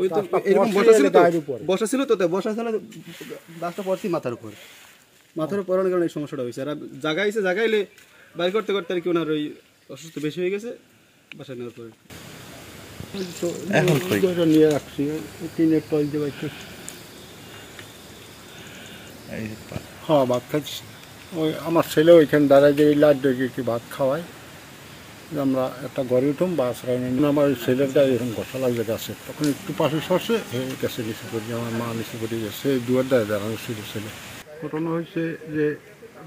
ওই তো এরকম বসা ছিল তো। বসা ছিল তো বসা ছিল গাছটা পড়ছি মাথার উপর। মাথার উপর পড়ানোর কারণে এই সমস্যাটা হয়েছে। আর জাগাইছে জাগাইলে বাইর করতে করতে আর কি ওনার ওই অসুস্থ বেশি হয়ে গেছে বাসায় নেওয়ার পরে। এখন নিয়ে রাখছি টিনের টল দিয়ে বাইতে হ্যাঁ ভাত খাচ্ছি ওই আমার ছেলে ওইখানে দাঁড়ায় যে ডেকে কি ভাত খাওয়ায়। যে আমরা একটা ঘরে উঠুম, বাস রাইনে আমার ওই ছেলের গায়ে এরকম ঘষা লাগছে গাছে। তখন একটু পাশে সরছে হয়ে গেছে নিচে আমার মা নিচে পড়ে গেছে দুয়ার দায় দাঁড়ানো ছিল ছেলে। ঘটনা হয়েছে যে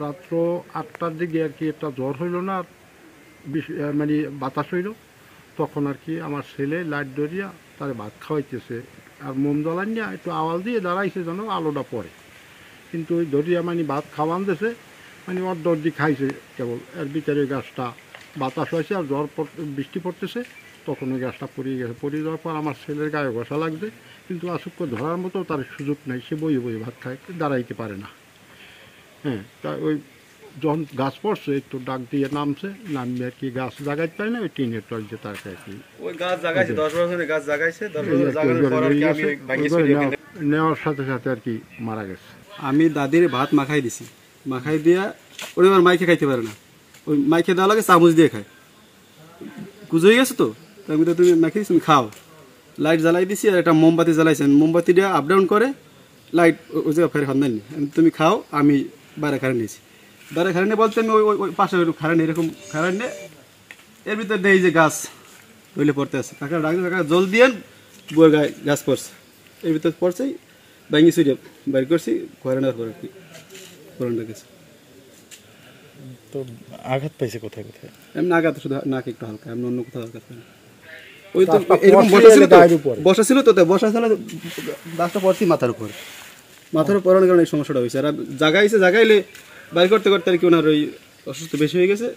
রাত্র আটটার দিকে আর কি একটা জ্বর হইল না, আর মানে বাতাস হইল। তখন আর কি আমার ছেলে লাইট ধরিয়া তারে ভাত খাওয়াইতেছে, আর মোম জ্বালান নিয়ে একটু আওয়াজ দিয়ে দাঁড়াইছে যেন আলোটা পড়ে। কিন্তু ওই ধরিয়া মানে ভাত খাওয়ান দিছে মানে ওর দর্জি খাইছে কেবল, এর ভিতরে গাছটা। বাতাস হয়েছে আর জ্বর বৃষ্টি পড়তেছে তখন ওই গাছটা পড়িয়ে গেছে। পড়িয়ে যাওয়ার পর আমার ছেলের গায়ে ঘষা লাগছে কিন্তু আসুক্য ধরার মতো তার সুযোগ নেই সে বইয়ে বইয়ে ভাত খায় দাঁড়াইতে পারে না। হ্যাঁ তা ওই যখন গাছ পড়ছে একটু ডাক দিয়ে নামছে নামবে আর কি গাছ জাগাইতে পারে না ওই টিনের টল দিয়ে তার কি ওই গাছ জাগাইছে দশ বছরে গাছ জাগাইছে দশ এই বছর আর কি নেওয়ার সাথে সাথে আর কি মারা গেছে। আমি দাদির ভাত মাখাই দিছি। মাখাই দিয়া ওর মাইকে খাইতে পারে না। ওই মাইকে দেওয়া লাগে চামচ দিয়ে খায়। কুজো হয়ে গেছে তো? তার মধ্যে তুমি মাখিয়ে তুমি খাও। লাইট জ্বালাই দিছি আর একটা মোমবাতি জ্বালাইছেন। দিয়ে আপ ডাউন করে লাইট ওই জায়গায় ফেরে খান দেননি তুমি খাও, আমি বাইরে খারে নিয়েছি। বাইরে খারে নিয়ে বলতে আমি ওই ওই- পাশে খারে নিয়ে এরকম খারে নিয়ে। এর ভিতরে দেই যে গাছ হইলে পড়তে আছে। কাকা ডাক কাকা, জল দিয়ে বুয়ের গায়ে গাছ পড়ছে। এর ভিতরে পড়ছে ভাঙি সুইরে বাইর করছি, ঘরে নেওয়ার পরে করোনা গেছে তো আঘাত পাইছে কোথায় কোথায়? এমনি আঘাত শুধু নাক একটু হালকা এমনি অন্য কোথাও আঘাত পাইনি। ওই তো এরকম বসা ছিল তো? বসা ছিল তো বসা ছিল গাছটা পড়ছি মাথার উপর। মাথার উপর পড়ানোর কারণে এই সমস্যাটা হয়েছে। আর জাগাইছে জাগাইলে বাইর করতে করতে আর কি ওনার ওই অসুস্থ বেশি হয়ে গেছে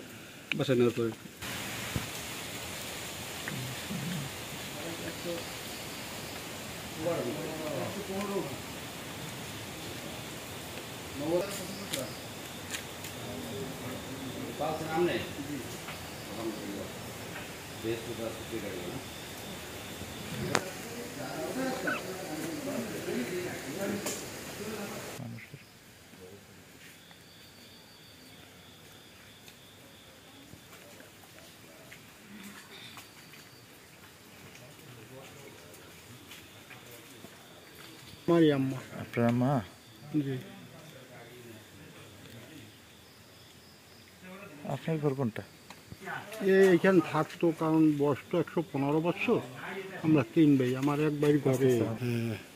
বাসায় নেওয়ার পরে। আমারই আম্মা আপনার মা জি আপনার ঘর কোনটা? এইখানে থাকতো কারণ বয়স তো একশো পনেরো বছর। আমরা তিন ভাই আমার এক ভাই ঘরে। হ্যাঁ।